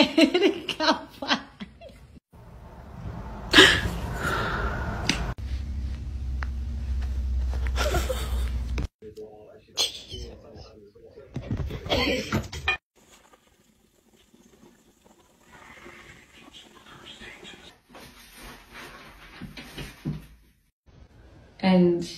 Capaz. And